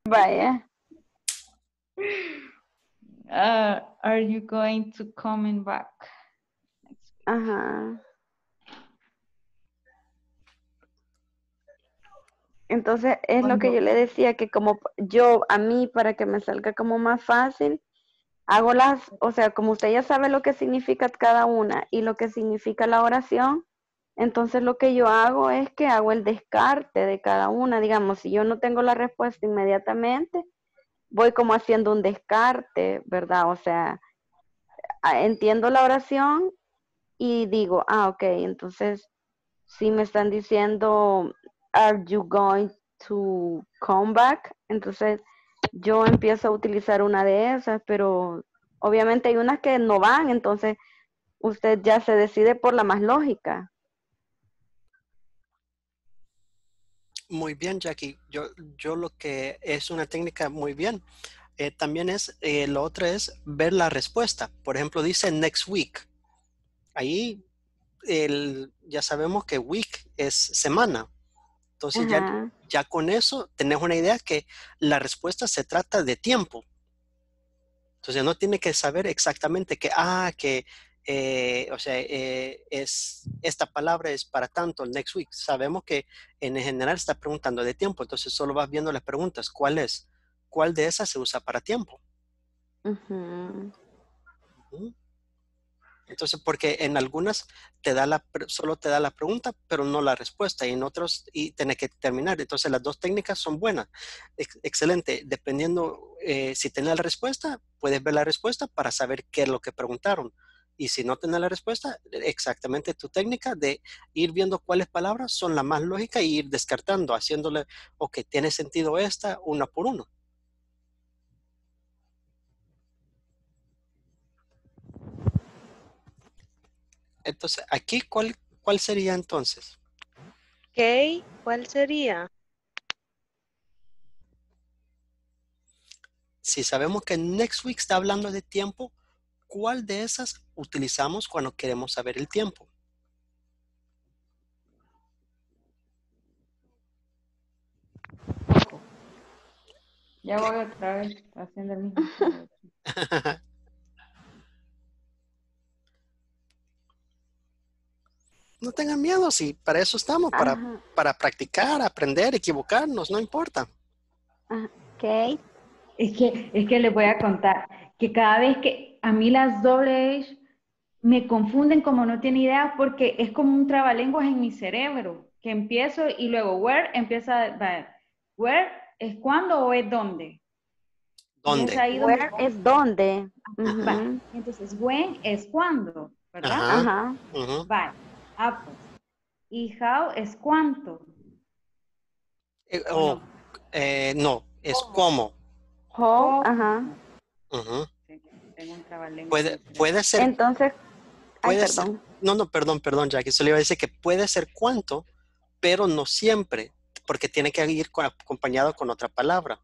Vaya. Uh, are you going to coming back? Ajá. Entonces es lo que yo le decía, que como yo, a mí, para que me salga como más fácil, hago las, o sea, como usted ya sabe lo que significa cada una y lo que significa la oración, entonces lo que yo hago es que hago el descarte de cada una. Digamos, si yo no tengo la respuesta inmediatamente, voy como haciendo un descarte, ¿verdad? O sea, entiendo la oración y digo, ah, ok, entonces si me están diciendo, are you going to come back? Entonces yo empiezo a utilizar una de esas, pero obviamente hay unas que no van, entonces usted ya se decide por la más lógica. Muy bien, Jackie. Yo, yo lo que es una técnica muy bien. Eh, también es, eh, lo otro es ver la respuesta. Por ejemplo, dice next week. Ahí el, ya sabemos que week es semana. Entonces ya, ya con eso tenés una idea que la respuesta se trata de tiempo. Entonces no tiene que saber exactamente que, ah, que, eh, o sea, eh, es, esta palabra es para tanto, el next week. Sabemos que en general está preguntando de tiempo, entonces solo vas viendo las preguntas. ¿Cuál es? ¿Cuál de esas se usa para tiempo? Ujú. Entonces, porque en algunas te da la, solo te da la pregunta, pero no la respuesta, y en otros, y tiene que terminar. Entonces, las dos técnicas son buenas. Ex- excelente. Dependiendo eh, si tenés la respuesta, puedes ver la respuesta para saber qué es lo que preguntaron. Y si no tenés la respuesta, exactamente tu técnica de ir viendo cuáles palabras son las más lógicas y ir descartando, haciéndole, ok, tiene sentido esta, una por uno. Entonces, aquí, ¿cuál, cuál sería entonces? Ok, ¿cuál sería? Si sabemos que next week está hablando de tiempo, ¿cuál de esas utilizamos cuando queremos saber el tiempo? Ya voy otra vez haciendo el mismo. No tengan miedo, si para eso estamos, para, Ajá. para practicar, aprender, equivocarnos, no importa. Ok. Es que, es que les voy a contar que cada vez que a mí las doble H me confunden como no tiene idea porque es como un trabalenguas en mi cerebro, que empiezo y luego where empieza, where es cuándo o es dónde. Y es ahí donde- Where es dónde. Entonces, when es cuándo, ¿verdad? Ajá. Vale. Y how es cuánto. Eh, o, eh, no, es cómo. How, ajá. Tengo un. Puede, puede ser, Entonces, ay, puede ser, perdón. no, no, perdón, perdón, Jackie, solo iba a decir que puede ser cuánto, pero no siempre, porque tiene que ir co- acompañado con otra palabra.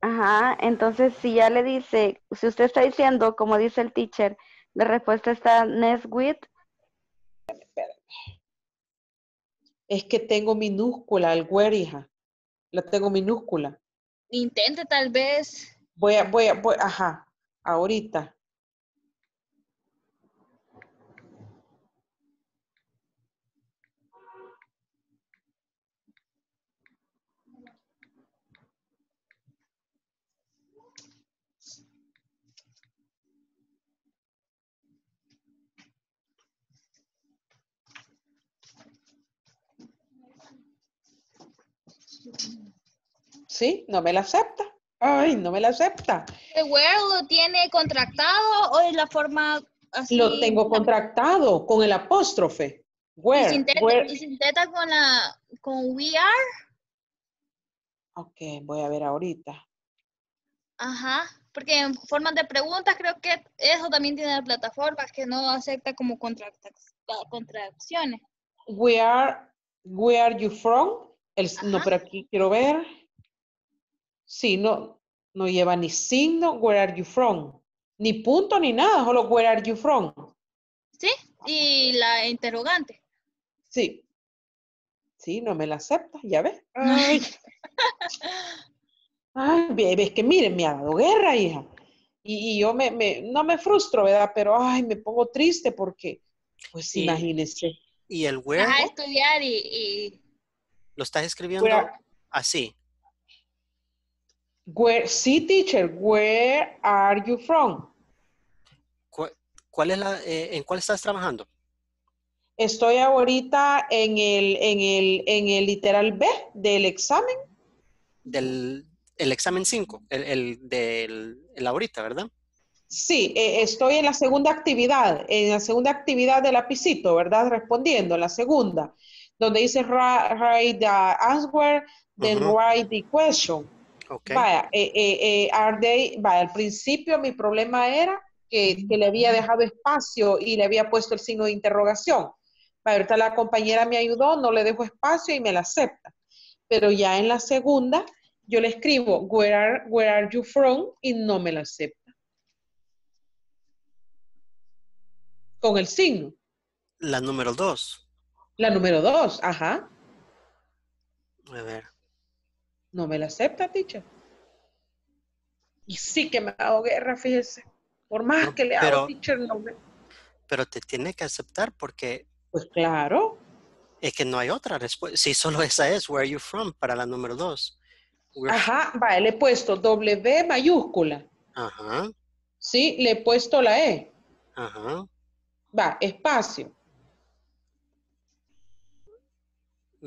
Ajá, entonces si ya le dice, si usted está diciendo, como dice el teacher, la respuesta está next with, Es que tengo minúscula el where, hija. La tengo minúscula. Intente tal vez. Voy a, voy a, voy, ajá, ahorita. ¿Sí? No me la acepta. Ay, no me la acepta. ¿El lo tiene contractado o es la forma así? Lo tengo contractado con el apóstrofe. ¿Y Where, se intenta, where. y se intenta con la con we are? Ok, voy a ver ahorita. Ajá. Porque en formas de preguntas creo que eso también tiene la plataforma que no acepta como contracciones. Where, where are you from? El, no, pero aquí quiero ver. Sí, no, no lleva ni signo, where are you from? Ni punto ni nada, solo where are you from? ¿Sí? Y la interrogante. Sí. Sí, no me la acepta, ya ves. Ay, Ay, ve- ves que miren, me ha dado guerra, hija. Y, y yo me, me- no me frustro, ¿verdad? Pero, ay, me pongo triste porque, pues imagínense. Y el where Ajá, estudiar y, y- lo estás escribiendo Where- así. Where, sí, teacher, where are you from? ¿Cuál, cuál es la, eh, ¿En cuál estás trabajando? Estoy ahorita en el, en el, en el literal B del examen. Del el examen 5, el, el del el ahorita, ¿verdad? Sí, eh, estoy en la segunda actividad, en la segunda actividad del lapicito, ¿verdad? Respondiendo, en la segunda, donde dice write the answer, then write the question. Vaya, eh, eh, eh, are they- vaya, al principio mi problema era que, que le había dejado espacio y le había puesto el signo de interrogación. Vaya, ahorita la compañera me ayudó, no le dejo espacio y me la acepta. Pero ya en la segunda, yo le escribo, where are, where are you from? Y no me la acepta. Con el signo. La número 2. La número dos, ajá. A ver. No me la acepta, teacher. Y sí que me ha dado guerra, fíjese. Por más No, que le pero- hago, teacher, no me... Pero te tiene que aceptar porque Pues claro. es que no hay otra respuesta. Si solo esa es, where are you from? Para la número 2. Ajá, vale, le he puesto W mayúscula. Ajá, Sí, le he puesto la E. ajá. Va, espacio.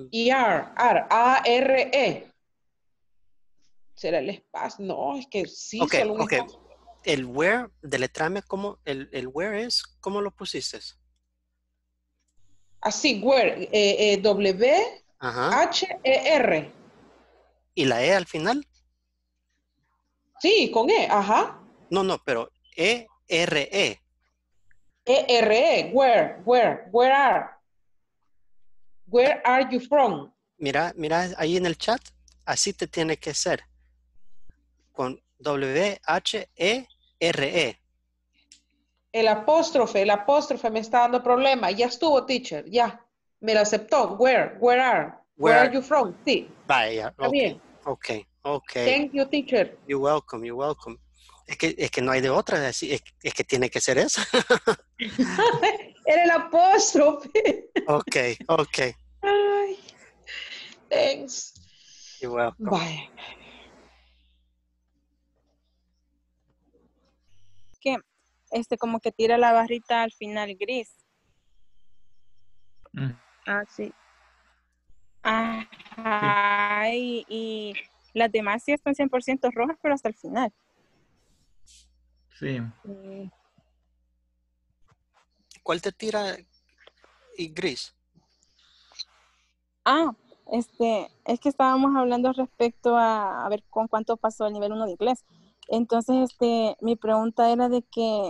Y R, R, A-R-E. ¿Será el espacio? No, es que sí, ok, solo un ok. espacio. El where, deletrame como, el, el where es, ¿cómo lo pusiste? Así, where, eh, eh, W, Ajá. H-E-R. ¿Y la E al final? Sí, con E, ajá. No, no, pero E, R, E. E-R-E, where, where, where are? Where are you from? Mira, mira ahí en el chat, así te tiene que ser. Con W, H, E, R, E. El apóstrofe, el apóstrofe me está dando problema. Ya estuvo, teacher, ya. Me lo aceptó. Where, where are? Where, Where- are you from? Sí, Vaya, está ok, bien. ok, ok. Thank you, teacher. You're welcome, you're welcome. Es que, es que no hay de otra, es, es que tiene que ser esa. Era el apóstrofe. ok, ok. Ay, thanks. You're welcome. Bye. Este como que tira la barrita al final gris. Mm. Ah, sí. Ajá, y, y las demás sí están 100% rojas, pero hasta el final. Sí. ¿Cuál te tira y gris? Ah, este, es que estábamos hablando respecto a, a ver con cuánto pasó el nivel 1 de inglés. Entonces, este, mi pregunta era de que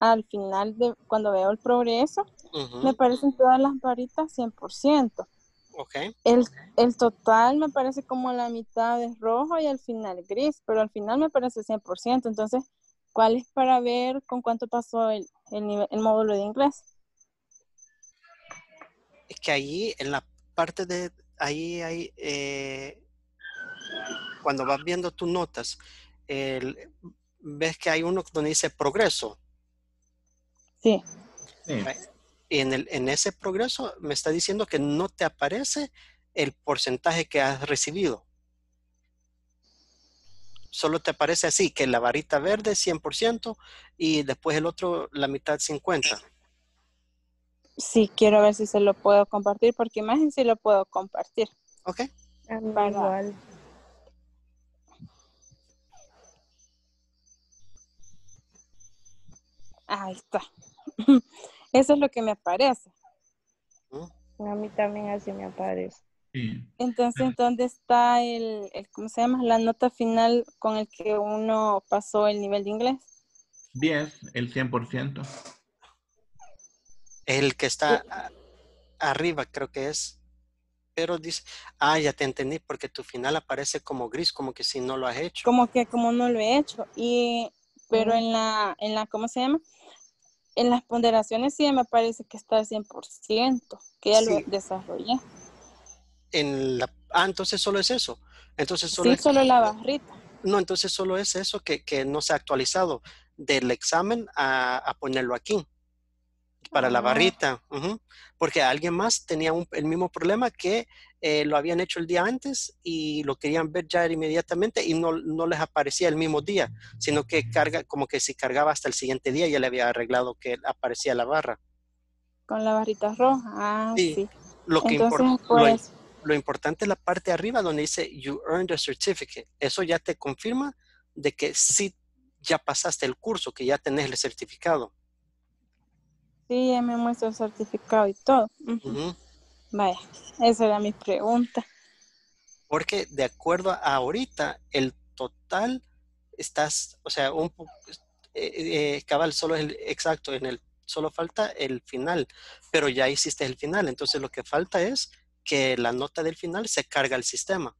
al final de cuando veo el progreso, Ujú, me parecen todas las varitas 100%. Ok. El, el total me parece como la mitad es rojo y al final gris, pero al final me parece 100%. Entonces, ¿cuál es para ver con cuánto pasó el, el, nivel, el módulo de inglés? Es que ahí en la parte de, ahí hay, eh, cuando vas viendo tus notas, el- ves que hay uno donde dice progreso. Sí. Sí. Y en, el, en ese progreso me está diciendo que no te aparece el porcentaje que has recibido. Solo te aparece así, que la varita verde 100% y después el otro la mitad 50%. Sí, quiero ver si se lo puedo compartir, porque imagen sí lo puedo compartir. Ok. Para- Ahí está. Eso es lo que me aparece. A mí también así me aparece. Sí. Entonces, ¿dónde está el, el- ¿cómo se llama? La nota final con el que uno pasó el nivel de inglés. 10, el 100%. El que está a- arriba creo que es. pero dice, ah, ya te entendí, porque tu final aparece como gris, como que si no lo has hecho. Como que como no lo he hecho. Y, pero en la, en la, ¿cómo se llama? En las ponderaciones sí me parece que está al 100%, que ya Sí. lo desarrollé. En la, ah, entonces solo es eso. Entonces solo Sí, es- solo la barrita. No, entonces solo es eso que, que no se ha actualizado del examen a, a ponerlo aquí para la Ah. barrita. Porque alguien más tenía un- el mismo problema que eh, lo habían hecho el día antes y lo querían ver ya inmediatamente y no, no les aparecía el mismo día, sino que carga, como que si cargaba hasta el siguiente día ya le había arreglado que aparecía la barra. Con la barrita roja. Ah, Sí. sí. Lo, que Entonces, por lo, lo importante es la parte de arriba donde dice You earned a certificate. Eso ya te confirma de que sí ya pasaste el curso, que ya tenés el certificado. Sí, ya me muestra el certificado y todo. Ujú. Ujú. Vaya, esa era mi pregunta. Porque de acuerdo a ahorita, el total estás, o sea, un eh, eh, cabal, solo es el exacto, en el solo falta el final, pero ya hiciste el final, entonces lo que falta es que la nota del final se carga al sistema.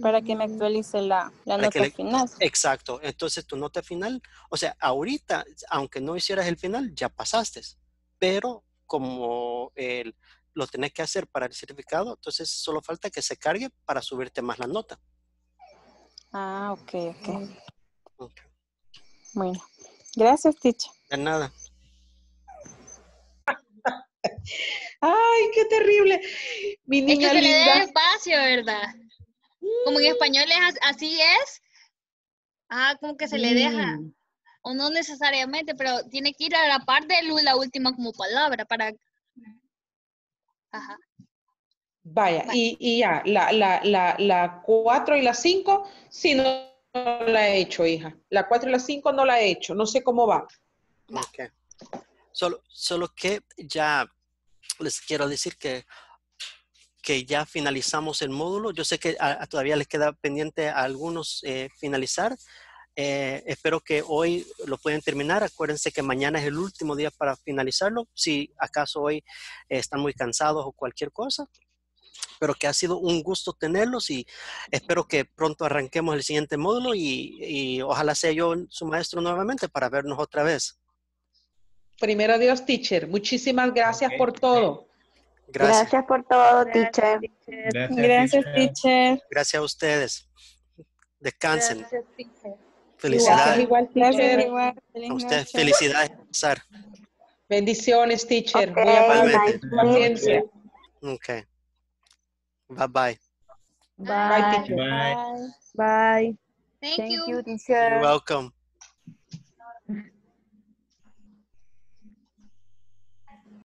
Para que me actualice la, la que nota le- final. Exacto, entonces tu nota final, o sea, ahorita, aunque no hicieras el final, ya pasaste, pero como el- lo tenés que hacer para el certificado, entonces solo falta que se cargue para subirte más la nota. Ah, ok, ok. Bueno, gracias, teacher. De nada. Ay, qué terrible. Mi Es que niña se le dé espacio, ¿verdad? Como en español es as- así es. Ah, como que se le deja. Mm. O no necesariamente, pero tiene que ir a la parte de la última como palabra para. Ajá. Vaya, y, y ya, la, la, la, la 4 y la 5, sí, no, no la he hecho, hija. La 4 y la 5 no la he hecho, no sé cómo va. Ok. Solo, solo que ya les quiero decir que, que ya finalizamos el módulo. Yo sé que a- a todavía les queda pendiente a algunos eh, finalizar. Eh, espero que hoy lo pueden terminar. Acuérdense que mañana es el último día para finalizarlo. Si acaso hoy eh, están muy cansados o cualquier cosa. Pero que ha sido un gusto tenerlos y espero que pronto arranquemos el siguiente módulo y, y ojalá sea yo su maestro nuevamente para vernos otra vez. Primero Dios, teacher, muchísimas gracias por todo. Gracias. Gracias por todo, teacher. Gracias, teacher. Gracias a ustedes. Descansen. Gracias, teacher. Felicidades. igual, Gracias, teacher. igual. Feliz A ustedes, felicidades, César. Bendiciones, teacher. Muy Ok, amable. Paciencia. Ok. Bye bye. Bye, teacher. Bye. Bye. Thank, Thank you. you, You're teacher. welcome.